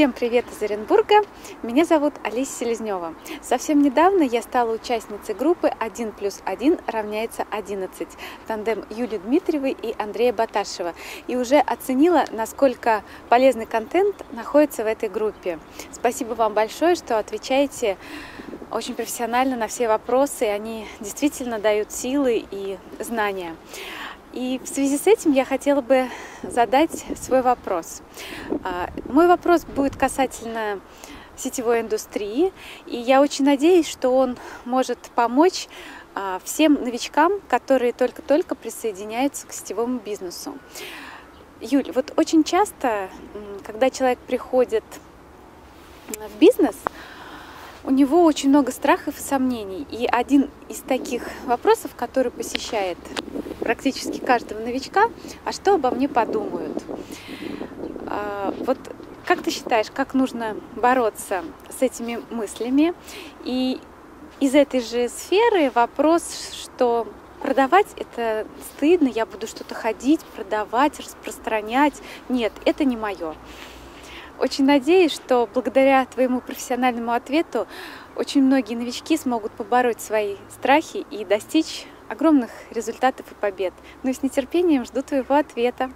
Всем привет из Оренбурга! Меня зовут Алиса Селезнева. Совсем недавно я стала участницей группы 1 плюс 1 равняется 11, тандем Юлии Дмитриевой и Андрея Баташева, и уже оценила, насколько полезный контент находится в этой группе. Спасибо вам большое, что отвечаете очень профессионально на все вопросы, они действительно дают силы и знания. И в связи с этим я хотела бы задать свой вопрос. А, мой вопрос будет касательно сетевой индустрии, и я очень надеюсь, что он может помочь а, всем новичкам, которые только-только присоединяются к сетевому бизнесу. Юль, вот очень часто, когда человек приходит в бизнес, у него очень много страхов и сомнений. И один из таких вопросов, который посещает практически каждого новичка, а что обо мне подумают? А, вот как ты считаешь, как нужно бороться с этими мыслями? И из этой же сферы вопрос, что продавать это стыдно, я буду что-то ходить, продавать, распространять. Нет, это не мое. Очень надеюсь, что благодаря твоему профессиональному ответу очень многие новички смогут побороть свои страхи и достичь огромных результатов и побед. Ну и с нетерпением жду твоего ответа.